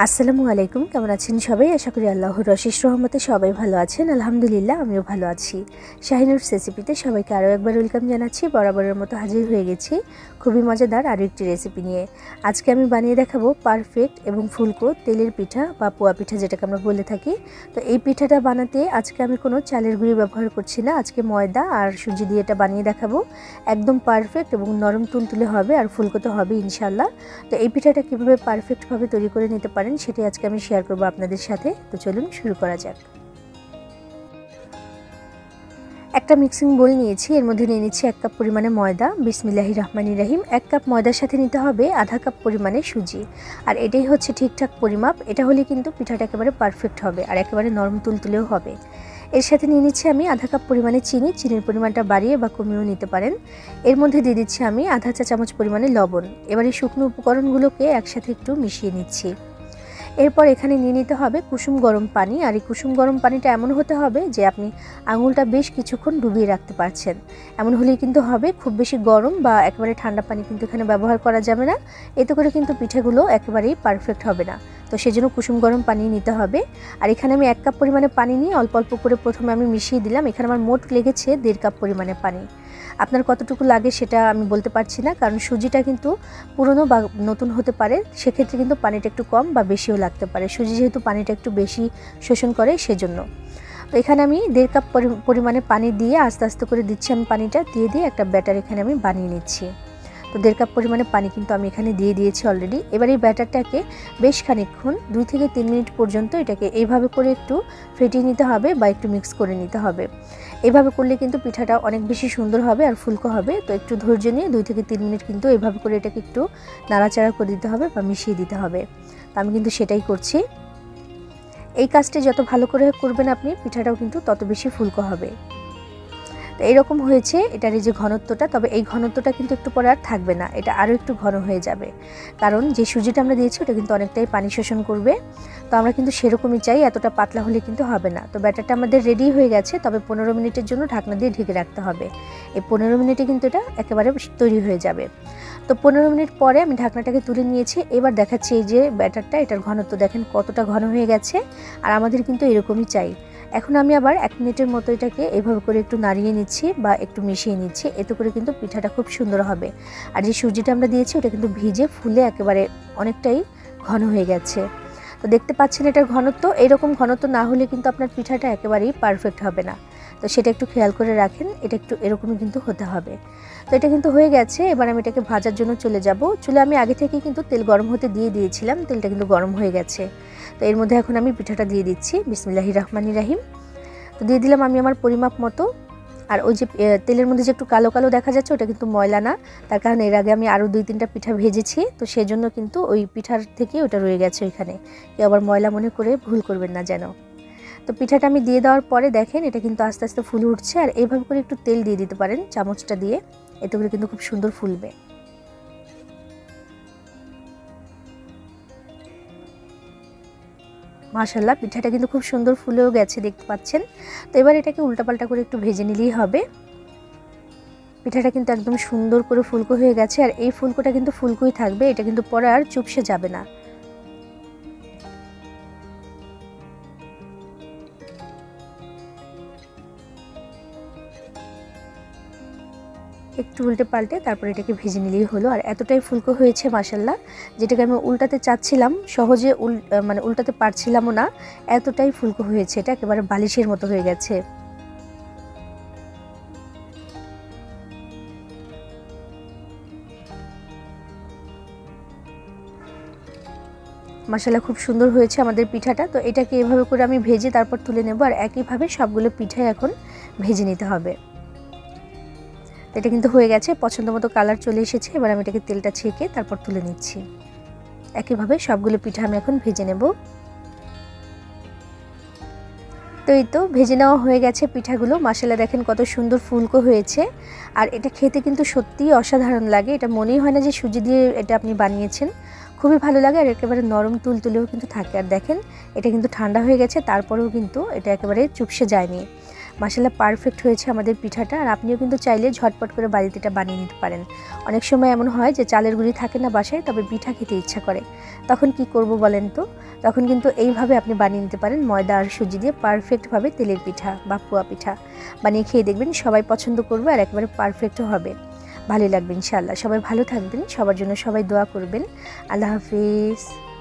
আসসালামু আলাইকুম, কেমন আছেন সবাই? আশা করি আল্লাহর রশিস রহমতে সবাই ভালো আছেন। আলহামদুলিল্লাহ, আমিও ভালো আছি। শাহিনুর রেসিপিতে সবাইকে আরও একবার ওয়েলকাম জানাচ্ছি। বরাবরের মতো হাজির হয়ে গেছি খুবই মজাদার আরও একটি রেসিপি নিয়ে। আজকে আমি বানিয়ে দেখাবো পারফেক্ট এবং ফুলকো তেলের পিঠা বা পোয়া পিঠা, যেটাকে আমরা বলে থাকি। তো এই পিঠাটা বানাতে আজকে আমি কোনো চালের গুঁড়ি ব্যবহার করছি না। আজকে ময়দা আর সুজি দিয়ে এটা বানিয়ে দেখাবো। একদম পারফেক্ট এবং নরম, তুলতুলে হবে আর ফুলকো তো হবে ইনশাল্লাহ তো এই পিঠাটা কীভাবে পারফেক্টভাবে তৈরি করে নিতে পারেন সেটাই আজকে আমি শেয়ার করব আপনাদের সাথে। তো চলুন শুরু করা যাক। একটা মিক্সিং বোল নিয়েছি, এর মধ্যে নিয়ে নিচ্ছি এক কাপ পরিমাণে ময়দা বিসমিল্লাহি রহমানি রাহিম। এক কাপ ময়দার সাথে নিতে হবে আধা কাপ পরিমাণে সুজি। আর এটাই হচ্ছে ঠিকঠাক পরিমাপ। এটা হলে কিন্তু পিঠাটা একেবারে পারফেক্ট হবে আর একেবারে নরম তুলতুলেও হবে। এর সাথে নিয়ে নিচ্ছি আমি আধা কাপ পরিমাণে চিনি। চিনির পরিমাণটা বাড়িয়ে বা কমিয়েও নিতে পারেন। এর মধ্যে দিয়ে দিচ্ছি আমি আধা চা চামচ পরিমাণে লবণ। এবার শুকনো উপকরণগুলোকে একসাথে একটু মিশিয়ে নিচ্ছি। এরপর এখানে নিয়ে নিতে হবে কুসুম গরম পানি। আর এই কুসুম গরম পানিটা এমন হতে হবে যে আপনি আঙুলটা বেশ কিছুক্ষণ ডুবিয়ে রাখতে পারছেন। এমন হলেই কিন্তু হবে, খুব বেশি গরম বা একেবারে ঠান্ডা পানি কিন্তু এখানে ব্যবহার করা যাবে না। এতে করে কিন্তু পিঠেগুলো একেবারেই পারফেক্ট হবে না। তো সেজন্য কুসুম গরম পানি নিতে হবে। আর এখানে আমি এক কাপ পরিমাণে পানি নিয়ে অল্প অল্প করে প্রথমে আমি মিশিয়ে দিলাম। এখানে আমার মোট লেগেছে দেড় কাপ পরিমাণে পানি। আপনার কতটুকু লাগে সেটা আমি বলতে পারছি না, কারণ সুজিটা কিন্তু পুরনো বা নতুন হতে পারে, সেক্ষেত্রে কিন্তু পানিটা একটু কম বা বেশিও লাগতে পারে। সুজি যেহেতু পানিটা একটু বেশি শোষণ করে, সেজন্য। তো এখানে আমি দেড় কাপ পরিমাণে পানি দিয়ে আস্তে আস্তে করে দিচ্ছি আমি পানিটা, দিয়ে দিয়ে একটা ব্যাটার এখানে আমি বানিয়ে নিচ্ছি। তো দেড় কাপ পরিমাণে পানি কিন্তু আমি এখানে দিয়ে দিয়েছি অলরেডি এবার এই ব্যাটারটাকে বেশ খানিকক্ষণ দুই থেকে তিন মিনিট পর্যন্ত এটাকে এইভাবে করে একটু ফেটিয়ে নিতে হবে বা একটু মিক্স করে নিতে হবে। এভাবে করলে কিন্তু পিঠাটা অনেক বেশি সুন্দর হবে আর ফুলকো হবে। তো একটু ধৈর্য নিয়ে দুই থেকে তিন মিনিট কিন্তু এভাবে করে এটাকে একটু নাড়াচাড়া করে দিতে হবে বা মিশিয়ে দিতে হবে। তো আমি কিন্তু সেটাই করছি। এই কাজটা যত ভালো করে করবেন আপনি, পিঠাটাও কিন্তু তত বেশি ফুলকো হবে। তো এইরকম হয়েছে, এটার এই যে ঘনত্বটা, তবে এই ঘনত্বটা কিন্তু একটু পরে আর থাকবে না, এটা আরও একটু ঘন হয়ে যাবে। কারণ যে সুজিটা আমরা দিয়েছি, ওটা কিন্তু অনেকটাই পানি শোষণ করবে। তো আমরা কিন্তু সেরকমই চাই, এতটা পাতলা হলে কিন্তু হবে না। তো ব্যাটারটা আমাদের রেডি হয়ে গেছে, তবে পনেরো মিনিটের জন্য ঢাকনা দিয়ে ঢেকে রাখতে হবে। এই পনেরো মিনিটে কিন্তু এটা একেবারে তৈরি হয়ে যাবে। তো পনেরো মিনিট পরে আমি ঢাকনাটাকে তুলে নিয়েছি, এবার দেখাচ্ছি এই যে ব্যাটারটা, এটার ঘনত্ব দেখেন কতটা ঘন হয়ে গেছে, আর আমাদের কিন্তু এরকমই চাই। এখন আমি আবার এক মিনিটের মতো এটাকে এভাবে করে একটু নাড়িয়ে নিচ্ছি বা একটু মিশিয়ে নিচ্ছি, এতে করে কিন্তু পিঠাটা খুব সুন্দর হবে। আর যে সুজিটা আমরা দিয়েছি, ওটা কিন্তু ভিজে ফুলে একেবারে অনেকটাই ঘন হয়ে গেছে। তো দেখতে পাচ্ছেন এটার ঘনত্ব, এরকম ঘনত্ব না হলে কিন্তু আপনার পিঠাটা একেবারেই পারফেক্ট হবে না। তো সেটা একটু খেয়াল করে রাখেন, এটা একটু এরকমই কিন্তু হতে হবে। তো এটা কিন্তু হয়ে গেছে, এবার আমি এটাকে ভাজার জন্য চলে যাব। চলে আমি আগে থেকে কিন্তু তেল গরম হতে দিয়ে দিয়েছিলাম, তেলটা কিন্তু গরম হয়ে গেছে। তো এর মধ্যে এখন আমি পিঠাটা দিয়ে দিচ্ছি বিসমিল্লাহি রহমানি রাহিম। তো দিয়ে দিলাম আমি আমার পরিমাপ মতো। আর ওই যে তেলের মধ্যে যে একটু কালো কালো দেখা যাচ্ছে, ওটা কিন্তু ময়লা না। তার কারণ এর আগে আমি আরও দুই তিনটা পিঠা ভেজেছি, তো সেজন্য কিন্তু ওই পিঠার থেকে ওটা রয়ে গেছে ওইখানে। কেউ আবার ময়লা মনে করে ভুল করবেন না যেন। তো পিঠাটা আমি দিয়ে দেওয়ার পরে দেখেন এটা কিন্তু আস্তে আস্তে ফুলে উঠছে আর এইভাবে করে একটু তেল দিয়ে দিতে পারেন চামচটা দিয়ে। এতে করে কিন্তু খুব সুন্দর ফুলবে। মাশাল্লাহ পিঠাটা কিন্তু খুব সুন্দর ফুলেও গেছে দেখতে পাচ্ছেন। তো এবার এটাকে উল্টাপাল্টা করে একটু ভেজে নিলেই হবে। পিঠাটা কিন্তু একদম সুন্দর করে ফুলকো হয়ে গেছে আর এই ফুলকোটা কিন্তু ফুলকোই থাকবে, এটা কিন্তু পরে আর চুপসে যাবে না। একটু উল্টে পাল্টে তারপর এটাকে ভেজে নিলেই হলো। আর এতটাই ফুলকো হয়েছে মাসাল্লাহ যেটাকে আমি উল্টাতে চাচ্ছিলাম, সহজে উল মানে উল্টাতে পারছিলামও না, এতটাই ফুলকো হয়েছে, এটা একেবারে বালিশের মতো হয়ে গেছে। মশলা খুব সুন্দর হয়েছে আমাদের পিঠাটা। তো এটাকে এভাবে করে আমি ভেজে তারপর তুলে নেব, আর একইভাবে সবগুলো পিঠাই এখন ভেজে নিতে হবে। এটা কিন্তু হয়ে গেছে, পছন্দ মতো কালার চলে এসেছে। এবার আমি এটাকে তেলটা ছেঁকে তারপর তুলে নিচ্ছি। একইভাবে সবগুলো পিঠা আমি এখন ভেজে নেব। তো এই তো ভেজে নেওয়া হয়ে গেছে পিঠাগুলো। মশলা দেখেন কত সুন্দর ফুলকো হয়েছে। আর এটা খেতে কিন্তু সত্যিই অসাধারণ লাগে। এটা মনেই হয় না যে সুজি দিয়ে এটা আপনি বানিয়েছেন। খুবই ভালো লাগে আর একেবারে নরম তুল তুলেও কিন্তু থাকে। আর দেখেন, এটা কিন্তু ঠান্ডা হয়ে গেছে, তারপরেও কিন্তু এটা একেবারে চুপসে যায়নি। মাসাল্লাহ পারফেক্ট হয়েছে আমাদের পিঠাটা। আর আপনিও কিন্তু চাইলে ঝটপট করে বাড়িতে এটা বানিয়ে নিতে পারেন। অনেক সময় এমন হয় যে চালের গুঁড়ি থাকে না বাসায়, তবে পিঠা খেতে ইচ্ছা করে। তখন কি করব বলেন তো? তখন কিন্তু এইভাবে আপনি বানিয়ে নিতে পারেন ময়দা আর সুজি দিয়ে পারফেক্টভাবে তেলের পিঠা বা পুয়া পিঠা। বানিয়ে খেয়ে দেখবেন সবাই পছন্দ করবে আর একবারে পারফেক্টও হবে। ভালোই লাগবে ইনশাআল্লাহ। সবাই ভালো থাকবেন। সবার জন্য সবাই দোয়া করবেন। আল্লাহ হাফিজ।